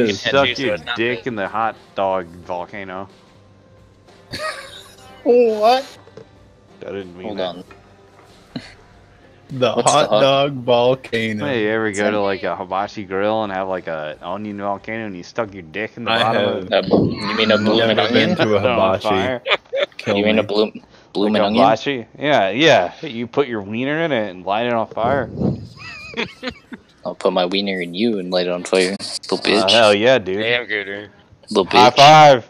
You is. can Stuck so your dick big. in the hot dog volcano. What? I didn't mean Hold that. on. The What's the hot hot- dog volcano. Hey, you ever go to like a hibachi grill and have like a onion volcano and you stuck your dick in the I bottom have. of it? You mean a blooming Never been onion? to a Set hibachi. fire? Kill You mean a bloom blooming Like a onion? hibachi? Yeah, yeah. You put your wiener in it and light it on fire. I'll put my wiener in you and light it on fire. Little Uh, bitch. hell yeah, dude. Damn, Gooder. Little High bitch. five.